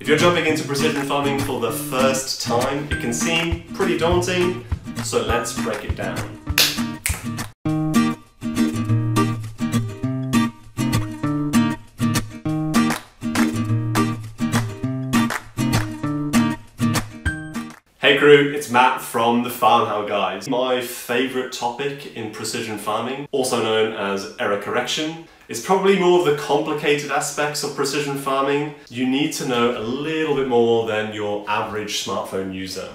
If you're jumping into precision farming for the first time, it can seem pretty daunting, so let's break it down. Hey crew, it's Matt from the FarmHow Guys. My favourite topic in precision farming, also known as error correction, is probably more of the complicated aspects of precision farming. You need to know a little bit more than your average smartphone user.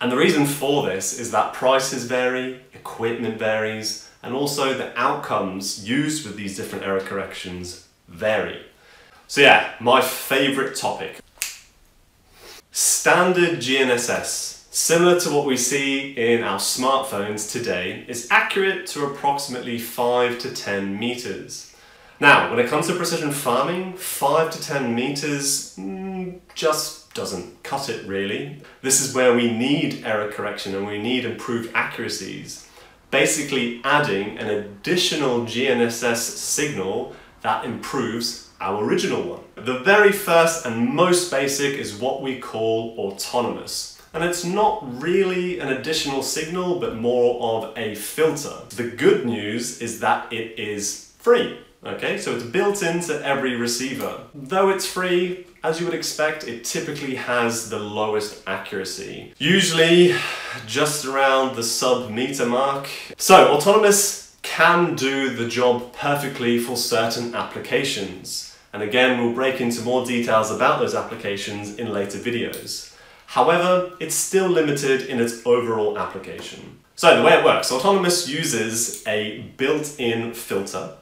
And the reason for this is that prices vary, equipment varies, and also the outcomes used with these different error corrections vary. So yeah, my favourite topic. Standard GNSS, similar to what we see in our smartphones today, is accurate to approximately 5 to 10 meters. Now, when it comes to precision farming, 5 to 10 meters mm, just doesn't cut it really. This is where we need error correction and we need improved accuracies. Basically adding an additional GNSS signal that improves our original one. The very first and most basic is what we call autonomous. And it's not really an additional signal, but more of a filter. The good news is that it is free. Okay, so it's built into every receiver. Though it's free, as you would expect, it typically has the lowest accuracy. Usually just around the sub meter mark. So autonomous can do the job perfectly for certain applications. And again, we'll break into more details about those applications in later videos. However, it's still limited in its overall application. So the way it works, Autonomous uses a built-in filter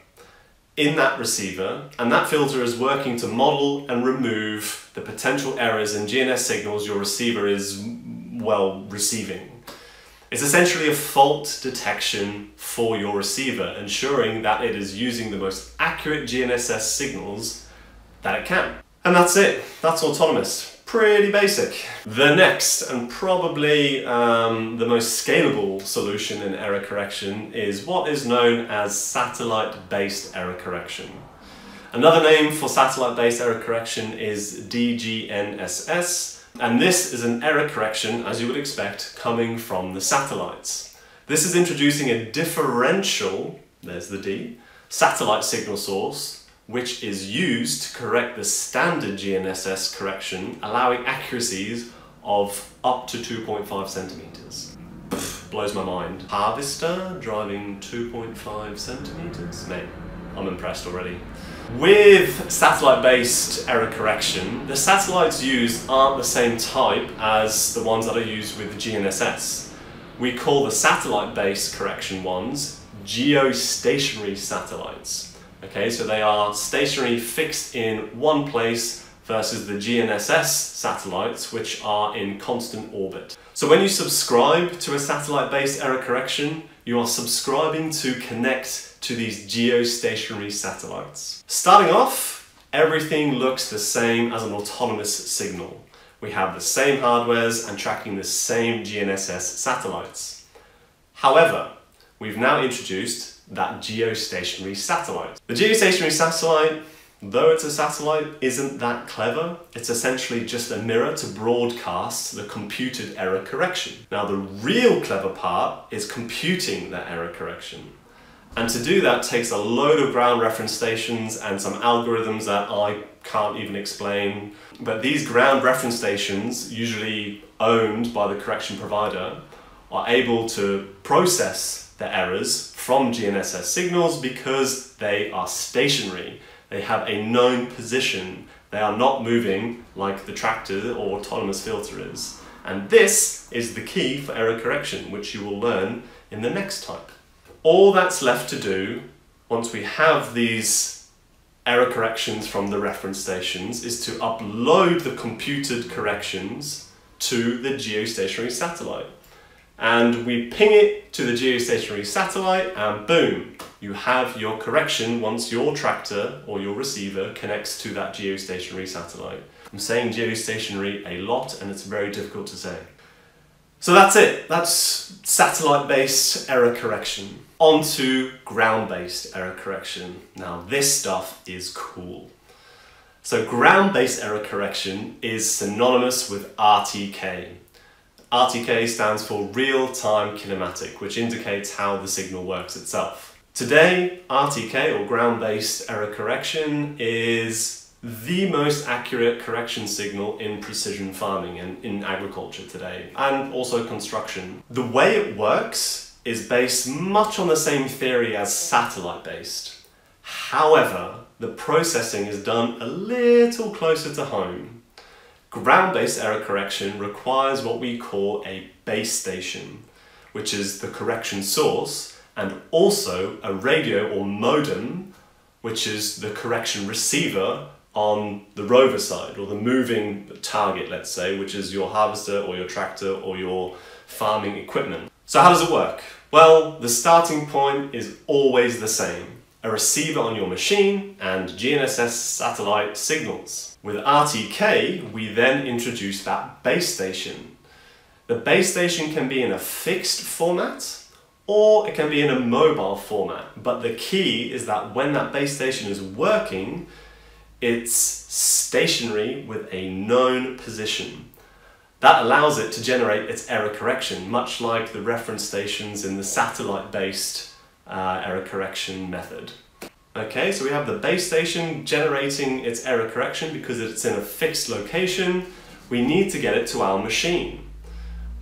in that receiver, and that filter is working to model and remove the potential errors in GNSS signals your receiver is, well, receiving. It's essentially a fault detection for your receiver, ensuring that it is using the most accurate GNSS signals that it can. And that's it. That's autonomous. Pretty basic. The next, and probably um, the most scalable solution in error correction is what is known as satellite-based error correction. Another name for satellite-based error correction is DGNSS, and this is an error correction, as you would expect, coming from the satellites. This is introducing a differential, there's the D, satellite signal source, which is used to correct the standard GNSS correction, allowing accuracies of up to 2.5 centimeters. blows my mind. Harvester driving 2.5 centimeters? Mate, I'm impressed already. With satellite-based error correction, the satellites used aren't the same type as the ones that are used with the GNSS. We call the satellite-based correction ones geostationary satellites. Okay, so they are stationary fixed in one place versus the GNSS satellites, which are in constant orbit. So when you subscribe to a satellite-based error correction, you are subscribing to connect to these geostationary satellites. Starting off, everything looks the same as an autonomous signal. We have the same hardwares and tracking the same GNSS satellites. However, we've now introduced that geostationary satellite. The geostationary satellite Though it's a satellite, isn't that clever. It's essentially just a mirror to broadcast the computed error correction. Now the real clever part is computing that error correction. And to do that takes a load of ground reference stations and some algorithms that I can't even explain. But these ground reference stations, usually owned by the correction provider, are able to process the errors from GNSS signals because they are stationary. They have a known position. They are not moving like the tractor or autonomous filter is. And this is the key for error correction, which you will learn in the next type. All that's left to do, once we have these error corrections from the reference stations, is to upload the computed corrections to the geostationary satellite. And we ping it to the geostationary satellite and boom, you have your correction once your tractor or your receiver connects to that geostationary satellite. I'm saying geostationary a lot and it's very difficult to say. So that's it. That's satellite-based error correction. On to ground-based error correction. Now this stuff is cool. So ground-based error correction is synonymous with RTK. RTK stands for real-time kinematic, which indicates how the signal works itself. Today, RTK, or ground-based error correction, is the most accurate correction signal in precision farming and in agriculture today, and also construction. The way it works is based much on the same theory as satellite-based. However, the processing is done a little closer to home. Ground-based error correction requires what we call a base station, which is the correction source, and also a radio or modem, which is the correction receiver on the rover side, or the moving target, let's say, which is your harvester or your tractor or your farming equipment. So how does it work? Well, the starting point is always the same a receiver on your machine, and GNSS satellite signals. With RTK, we then introduce that base station. The base station can be in a fixed format, or it can be in a mobile format. But the key is that when that base station is working, it's stationary with a known position. That allows it to generate its error correction, much like the reference stations in the satellite-based uh, error correction method. Okay, so we have the base station generating its error correction because it's in a fixed location. We need to get it to our machine.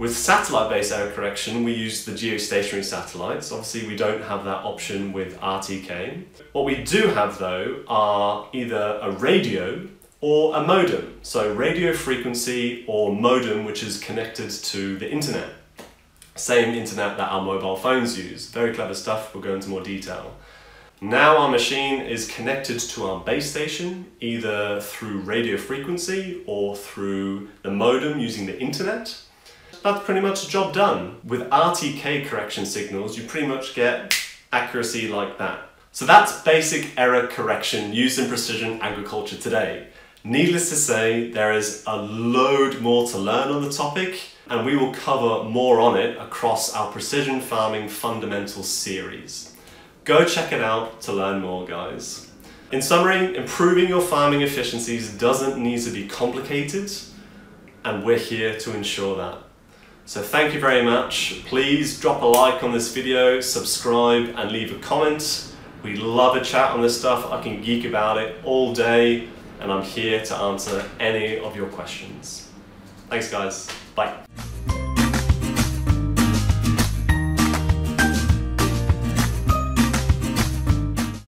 With satellite-based error correction, we use the geostationary satellites. Obviously, we don't have that option with RTK. What we do have, though, are either a radio or a modem. So radio frequency or modem, which is connected to the internet. Same internet that our mobile phones use. Very clever stuff, we'll go into more detail. Now our machine is connected to our base station, either through radio frequency or through the modem using the internet. That's pretty much the job done. With RTK correction signals, you pretty much get accuracy like that. So that's basic error correction used in precision agriculture today. Needless to say, there is a load more to learn on the topic, and we will cover more on it across our Precision Farming Fundamentals series. Go check it out to learn more, guys. In summary, improving your farming efficiencies doesn't need to be complicated, and we're here to ensure that. So thank you very much. Please drop a like on this video, subscribe, and leave a comment. We love a chat on this stuff. I can geek about it all day and I'm here to answer any of your questions. Thanks guys, bye.